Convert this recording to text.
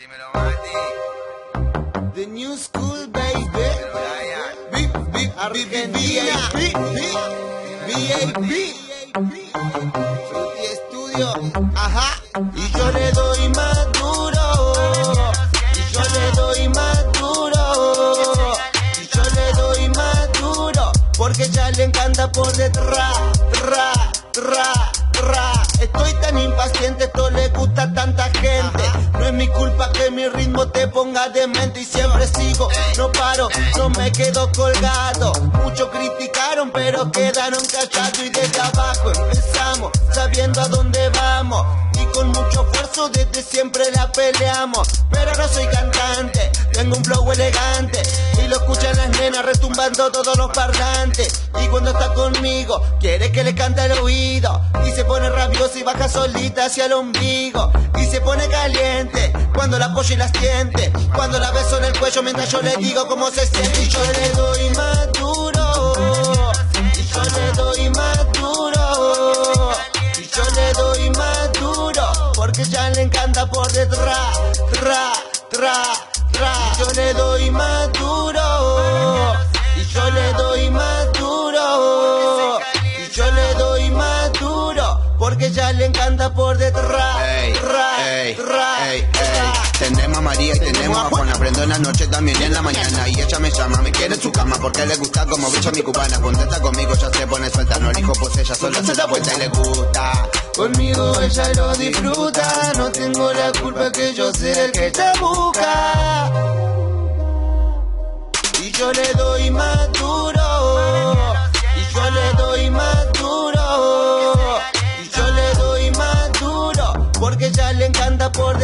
Dímelo, Mati. The New School, baby. Bip, bip, Argentina. Bip, VIP. Fruity Studio. Ajá. Y yo le doy más duro. Y yo le doy más duro. Y yo le doy más duro. Porque ya le encanta por detrás. Culpa que mi ritmo te ponga demente y siempre sigo. No paro, no me quedo colgado. Muchos criticaron, pero quedaron callados y desde abajo empezamos, sabiendo a dónde vamos. Y con mucho esfuerzo desde siempre la peleamos. Pero no soy cantante, tengo un flow elegante. Y lo escuchan las nenas retumbando todos los parlantes. Y cuando está conmigo, quiere que le cante al oído. Y se pone rabiosa y baja solita hacia el ombligo. Y se pone caliente cuando la apoyo y la siente. Cuando la beso en el cuello mientras yo le digo cómo se siente. Y yo le doy más duro. Y yo le doy más duro. Y yo le doy más duro. Porque ya le encanta por detrás. Tra, tra, tra. Y yo le doy más duro. Y yo le doy más duro. Y yo le doy más duro. Porque ya le encanta por detrás. Tra, tra, tra. Tenemos a María y tenemos a Juana. Aprendo en la noche también y en la mañana. Y ella me llama, me quiere en su cama porque le gusta como bicho mi cubana. Contesta conmigo, ya se pone suelta. No elijo, pues ella sola se da vuelta y le gusta. Conmigo ella lo disfruta, no tengo la culpa que yo sea el que te busca. Y yo le doy más duro, y yo le doy más duro, y yo le doy más duro, porque ya le encanta por